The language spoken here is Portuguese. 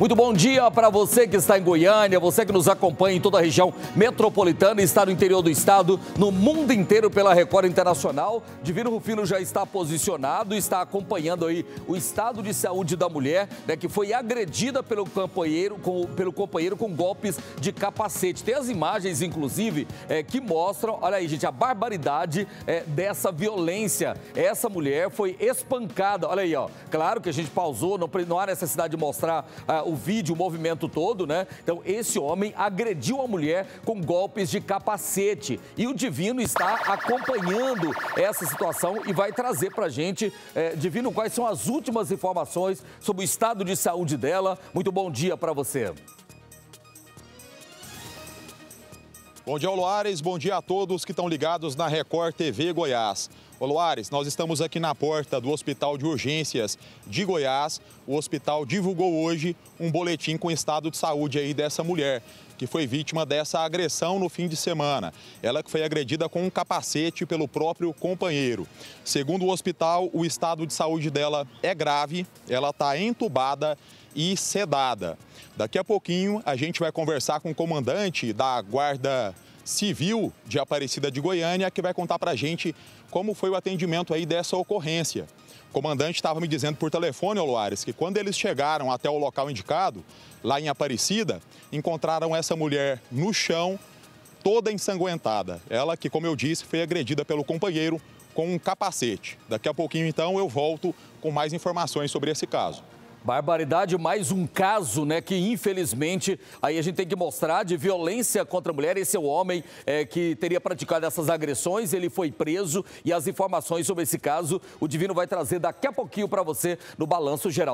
Muito bom dia para você que está em Goiânia, você que nos acompanha em toda a região metropolitana, está no interior do estado, no mundo inteiro pela Record Internacional. Divino Rufino já está posicionado, está acompanhando aí o estado de saúde da mulher, né, que foi agredida pelo companheiro, com, pelo companheiro com golpes de capacete. Tem as imagens, inclusive, é, que mostram, olha aí, gente, a barbaridade é, dessa violência. Essa mulher foi espancada, olha aí, ó. Claro que a gente pausou, não, não há necessidade de mostrar ah, o vídeo, o movimento todo, né? Então, esse homem agrediu a mulher com golpes de capacete. E o Divino está acompanhando essa situação e vai trazer pra gente, eh, Divino, quais são as últimas informações sobre o estado de saúde dela. Muito bom dia para você. Bom dia, Luares. Bom dia a todos que estão ligados na Record TV Goiás. Ô Luares, nós estamos aqui na porta do Hospital de Urgências de Goiás. O hospital divulgou hoje um boletim com o estado de saúde aí dessa mulher que foi vítima dessa agressão no fim de semana. Ela que foi agredida com um capacete pelo próprio companheiro. Segundo o hospital, o estado de saúde dela é grave, ela está entubada e sedada. Daqui a pouquinho a gente vai conversar com o comandante da Guarda Civil de Aparecida de Goiânia, que vai contar para a gente como foi o atendimento aí dessa ocorrência. O comandante estava me dizendo por telefone, Oloares, que quando eles chegaram até o local indicado, lá em Aparecida, encontraram essa mulher no chão, toda ensanguentada. Ela que, como eu disse, foi agredida pelo companheiro com um capacete. Daqui a pouquinho, então, eu volto com mais informações sobre esse caso. Barbaridade, mais um caso, né, que infelizmente aí a gente tem que mostrar de violência contra a mulher. Esse é o homem é, que teria praticado essas agressões, ele foi preso e as informações sobre esse caso o Divino vai trazer daqui a pouquinho para você no Balanço Geral.